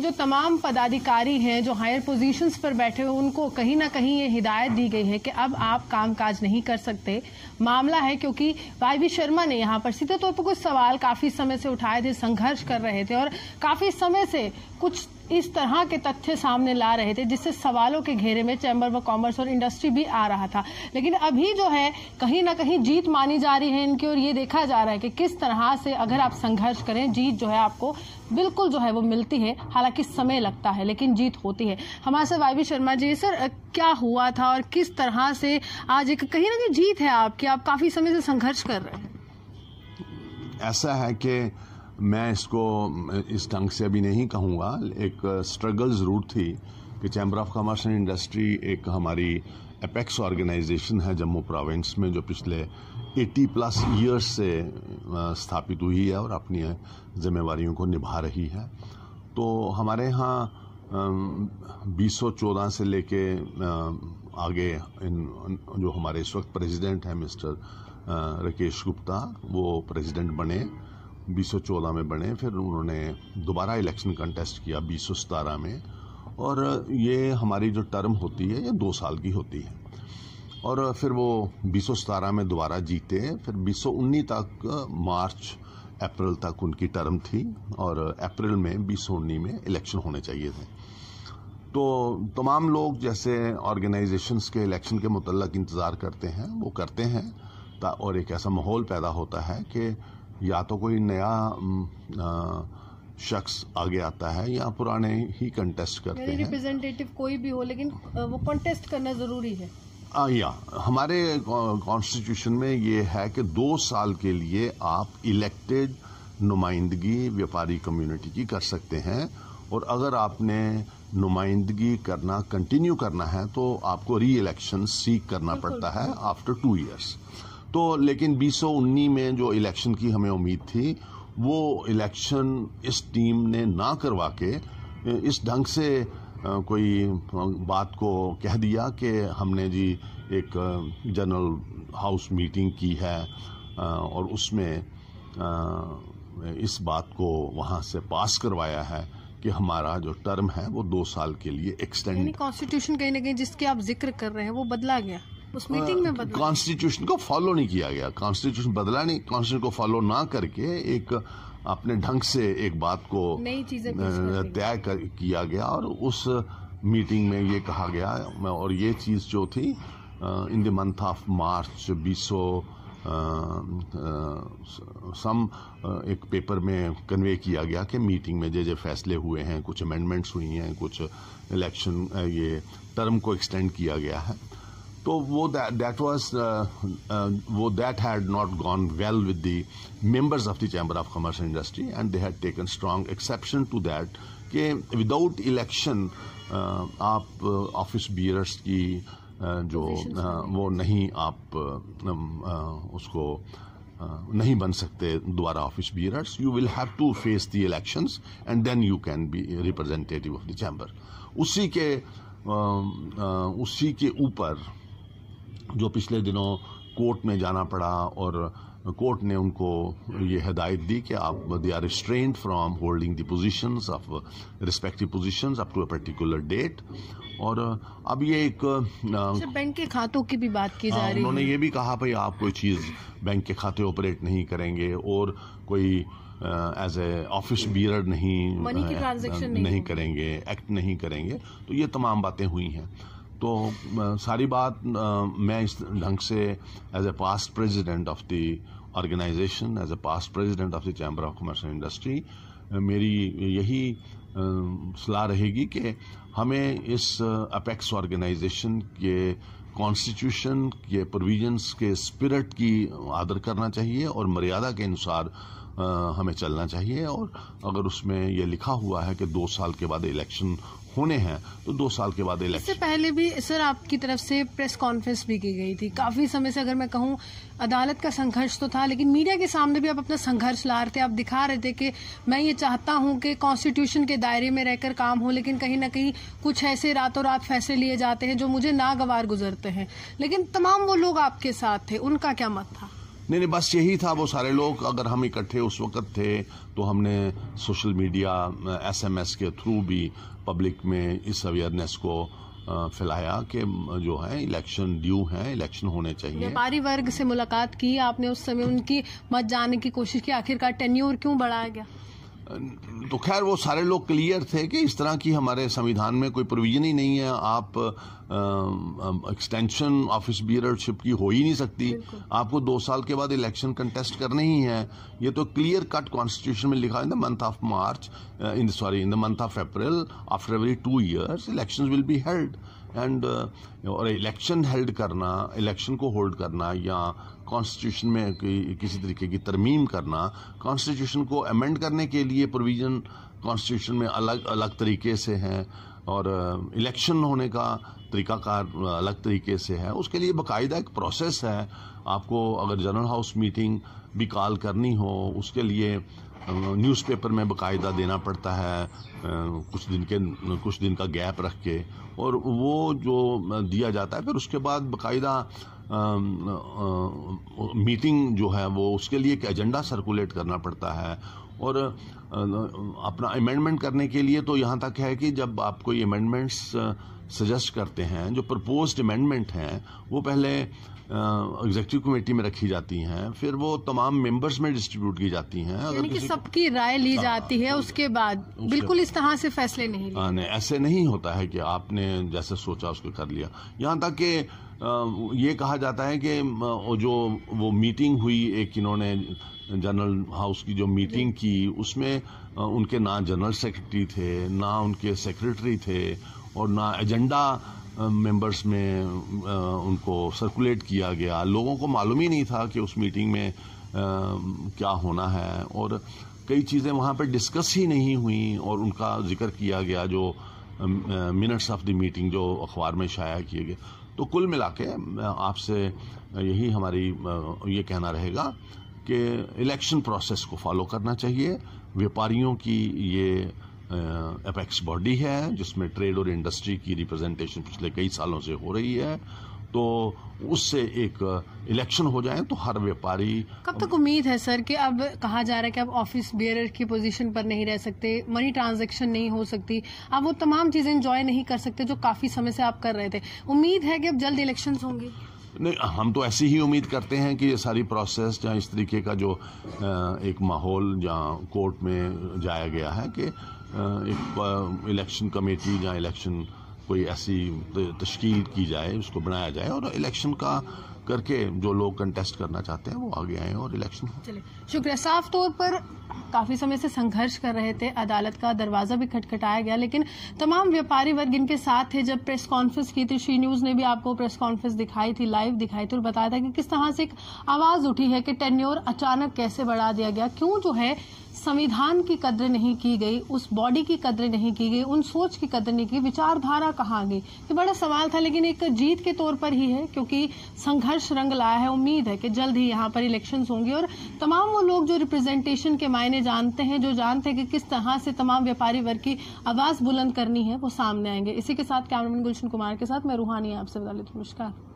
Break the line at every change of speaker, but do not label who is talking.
जो तमाम पदाधिकारी हैं, जो हायर पोजीशंस पर बैठे हुए उनको कहीं ना कहीं ये हिदायत दी गई है कि अब आप कामकाज नहीं कर सकते। मामला है क्योंकि वाई शर्मा ने यहाँ पर सीधे तौर पर कुछ सवाल काफ़ी समय से उठाए थे, संघर्ष कर रहे थे और काफ़ी समय से कुछ इस तरह के तथ्य सामने ला रहे थे, जिससे सवालों के घेरे में चैम्बर ऑफ़ कॉमर्स और इंडस्ट्री भी आ रहा था। लेकिन अभी जो है, कहीं ना कहीं जीत मानी जा रही है इनकी, और ये देखा जा रहा है कि किस तरह से अगर आप संघर्ष करें, जीत जो है आपको बिल्कुल जो है वो मिलती है, हालाँकि समय लगता है, लेकिन जीत होती है। हमारे साथ वाई शर्मा जी, सर, क्या हुआ था और किस तरह से आज एक कहीं ना कहीं जीत है आपकी? आप काफ़ी समय से संघर्ष कर रहे हैं।
ऐसा है कि मैं इसको, इस ढंग से अभी नहीं कहूँगा। एक स्ट्रगल ज़रूर थी कि chamber of commerce and industry एक हमारी अपेक्स ऑर्गेनाइजेशन है जम्मू प्रोविंस में, जो पिछले 80 प्लस ईयर्स से स्थापित हुई है और अपनी जिम्मेवारियों को निभा रही है। तो हमारे यहाँ बीस से लेके आगे इन, जो हमारे इस वक्त प्रेसिडेंट हैं मिस्टर राकेश गुप्ता, वो प्रेसिडेंट बने। 2014 में बने, फिर उन्होंने दोबारा इलेक्शन कंटेस्ट किया बीस में। और ये हमारी जो टर्म होती है, ये दो साल की होती है। और फिर वो बीस में दोबारा जीते। फिर बीस तक, मार्च, अप्रैल तक उनकी टर्म थी। और अप्रैल में, बीस में इलेक्शन होने चाहिए थे। तो तमाम लोग जैसे ऑर्गेनाइजेशंस के इलेक्शन के मुतलक इंतज़ार करते हैं, वो करते हैं। और एक ऐसा माहौल पैदा होता है कि या तो कोई नया शख्स आगे आता है या पुराने ही कंटेस्ट करते हैं।
रिप्रेजेंटेटिव कोई भी हो लेकिन वो कंटेस्ट करना ज़रूरी है।
आ, या हमारे कॉन्स्टिट्यूशन में ये है कि दो साल के लिए आप इलेक्टेड नुमाइंदगी व्यापारी कम्युनिटी की कर सकते हैं और अगर आपने नुमाइंदगी करना कंटिन्यू करना है तो आपको री इलेक्शन सीक करना पड़ता है आफ्टर टू इयर्स तो लेकिन बीस में जो इलेक्शन की हमें उम्मीद थी, वो इलेक्शन इस टीम ने ना करवा के, इस ढंग से कोई बात को कह दिया कि हमने जी एक जनरल हाउस मीटिंग की है और उसमें इस बात को वहाँ से पास करवाया है कि हमारा जो टर्म है वो दो साल के लिए एक्सटेंड
कॉन्स्टिट्यूशन कहीं ना कहीं जिसके आप ज़िक्र कर रहे हैं, वो बदला गया। उस मीटिंग में
कॉन्स्टिट्यूशन को फॉलो नहीं किया गया। कॉन्स्टिट्यूशन बदला नहीं। कॉन्स्टिट्यूशन को फॉलो ना करके एक अपने ढंग से एक बात को
नई चीज़ें
तय किया गया और उस मीटिंग में ये कहा गया और ये चीज़ जो थी in the month of March बीसो सम एक पेपर में कन्वे किया गया कि मीटिंग में जो जो फैसले हुए हैं कुछ अमेंडमेंट्स हुई हैं कुछ इलेक्शन ये टर्म को एक्सटेंड किया गया है। तो वो दैट वाज वो that had not gone well with the members of the chamber of commerce and industry and they had taken strong exception to that कि विदाउट इलेक्शन आप ऑफ़िस बियरर्स की uh, जो uh, वो नहीं आप uh, उसको नहीं बन सकते दोबारा office bearers you will have to face the elections and then you can be representative of the chamber उसी के उसी के ऊपर जो पिछले दिनों कोर्ट में जाना पड़ा और कोर्ट ने उनको ये हदायत दी कि आप they are restrained from holding the positions of respective positions up to a particular date और अब ये एक
अच्छा, बैंक के खातों की भी बात की जा हाँ, रही
उन्होंने ये भी कहा भाई आप कोई चीज़ बैंक के खाते ऑपरेट नहीं करेंगे और कोई एज ए ऑफ़िस बियर नहीं
नहीं,
नहीं करेंगे एक्ट नहीं करेंगे। तो ये तमाम बातें हुई हैं। तो सारी बात मैं इस ढंग से as a past president of the organisation as a past president of the chamber of commerce and industry मेरी यही सलाह रहेगी कि हमें इस अपेक्स ऑर्गेनाइजेशन के कॉन्स्टिट्यूशन के प्रोविजंस के स्पिरिट की आदर करना चाहिए और मर्यादा के अनुसार हमें चलना चाहिए। और अगर उसमें यह लिखा हुआ है कि दो साल के बाद इलेक्शन होने हैं तो दो साल के बाद इलेक्शन
इससे पहले भी सर आपकी तरफ़ से प्रेस कॉन्फ्रेंस भी की गई थी। काफ़ी समय से अगर मैं कहूँ अदालत का संघर्ष तो था लेकिन मीडिया के सामने भी आप अपना संघर्ष ला रहे थे आप दिखा रहे थे कि मैं ये चाहता हूँ कि कॉन्स्टिट्यूशन के दायरे में रहकर काम हो लेकिन कहीं ना कहीं कुछ ऐसे रातों रात फैसले लिए जाते हैं जो मुझे नागवार गुजरते हैं। लेकिन तमाम वो लोग आपके साथ थे उनका क्या मत था?
नहीं नहीं, बस यही था वो सारे लोग। अगर हम इकट्ठे उस वक्त थे तो हमने सोशल मीडिया, एसएमएस के थ्रू भी पब्लिक में इस अवेयरनेस को फैलाया कि जो है, इलेक्शन ड्यू है, इलेक्शन होने चाहिए।
व्यापारी वर्ग से मुलाकात की आपने उस समय, उनकी मत जानने की कोशिश की, आखिरकार टेन्यूर क्यों बढ़ाया गया?
तो खैर वो सारे लोग क्लियर थे कि इस तरह की हमारे संविधान में कोई प्रोविज़न ही नहीं है। आप एक्सटेंशन ऑफ़िस बियरशिप की हो ही नहीं सकती। आपको दो साल के बाद इलेक्शन कंटेस्ट करने ही है। ये तो क्लियर कट कॉन्स्टिट्यूशन में लिखा in the month of March in sorry in the month of April after every two years election will be held and और इलेक्शन हेल्ड करना इलेक्शन को होल्ड करना या कॉन्स्टिट्यूशन में किसी तरीके की तरमीम करना कॉन्स्टिट्यूशन को अमेंड करने के लिए प्रोविज़न कॉन्स्टिट्यूशन में अलग अलग तरीके से हैं और इलेक्शन होने का तरीकाकार अलग तरीके से है। उसके लिए बाकायदा एक प्रोसेस है। आपको अगर जनरल हाउस मीटिंग भी कॉल करनी हो, उसके लिए न्यूज़पेपर में बाकायदा देना पड़ता है कुछ दिन के, कुछ दिन का गैप रख के। और वो जो दिया जाता है, फिर उसके बाद बाकायदा मीटिंग जो है वो उसके लिए एक एजेंडा सर्कुलेट करना पड़ता है। और अपना अमेंडमेंट करने के लिए तो यहाँ तक है कि जब आप कोई अमेंडमेंट्स सजेस्ट करते हैं, जो प्रपोज्ड अमेंडमेंट हैं, वो पहले एग्जेक्टिव कमेटी में रखी जाती हैं फिर वो तमाम मेंबर्स में डिस्ट्रीब्यूट की जाती हैं।
अगर किसी सबकी राय ली हाँ, जाती है उसके बाद। बिल्कुल इस तरह से फैसले नहीं
हाँ, नहीं ऐसे नहीं होता है कि आपने जैसे सोचा उसको कर लिया। यहाँ तक कि ये कहा जाता है कि जो वो मीटिंग हुई एक इन्होंने जनरल हाउस की जो मीटिंग की उसमें उनके ना जनरल सेक्रेटरी थे ना उनके सेक्रेटरी थे और ना एजेंडा मेंबर्स में उनको सर्कुलेट किया गया। लोगों को मालूम ही नहीं था कि उस मीटिंग में क्या होना है। और कई चीज़ें वहाँ पर डिस्कस ही नहीं हुई और उनका ज़िक्र किया गया जो मिनट्स ऑफ़ द मीटिंग जो अखबार में शाया किए गए। तो कुल मिला के आपसे यही हमारी ये कहना रहेगा कि इलेक्शन प्रोसेस को फॉलो करना चाहिए। व्यापारियों की ये अपेक्स बॉडी है जिसमें ट्रेड और इंडस्ट्री की रिप्रेजेंटेशन पिछले कई सालों से हो रही है। तो उससे एक इलेक्शन हो जाए तो हर व्यापारी
कब तक उम्मीद है सर कि अब कहा जा रहा है कि अब ऑफ़िस बियरर की पोजीशन पर नहीं रह सकते मनी ट्रांजैक्शन नहीं हो सकती आप वो तमाम चीज़ें एंजॉय नहीं कर सकते जो काफ़ी समय से आप कर रहे थे। उम्मीद है कि अब जल्द इलेक्शन होंगे।
नहीं हम तो ऐसी ही उम्मीद करते हैं कि ये सारी प्रोसेस जहाँ इस तरीके का जो एक माहौल जहाँ कोर्ट में जाया गया है कि एक इलेक्शन कमेटी या इलेक्शन कोई ऐसी तश्कील की जाए, उसको बनाया जाए और इलेक्शन का करके जो लोग कंटेस्ट करना चाहते हैं, वो आगे आए और इलेक्शन
चलिए, शुक्रिया। साफ़ तौर पर काफ़ी समय से संघर्ष कर रहे थे, अदालत का दरवाज़ा भी खटखटाया गया, लेकिन तमाम व्यापारी वर्ग इनके साथ थे। जब प्रेस कॉन्फ्रेंस की थी, श्री न्यूज़ ने भी आपको प्रेस कॉन्फ्रेंस दिखाई थी लाइव दिखाई थी और बताया था कि किस तरह से एक आवाज़ उठी है कि टेन्योर अचानक कैसे बढ़ा दिया गया। क्यों जो है संविधान की कद्र नहीं की गई, उस बॉडी की कद्र नहीं की गई, उन सोच की कद्र नहीं की विचारधारा कहाँ गई? ये बड़ा सवाल था, लेकिन एक जीत के तौर पर ही है, क्योंकि संघर्ष रंग लाया है। उम्मीद है कि जल्द ही यहाँ पर इलेक्शन होंगे और तमाम वो लोग जो रिप्रेजेंटेशन के मायने जानते हैं, जो जानते हैं कि किस तरह से तमाम व्यापारी वर्ग की आवाज़ बुलंद करनी है, वो सामने आएँगे। इसी के साथ कैमरामैन गुलशन कुमार के साथ मैं रूहानी आपसे बता लेती हूँ। नमस्कार।